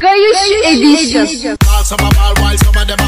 Kayış Edition. Some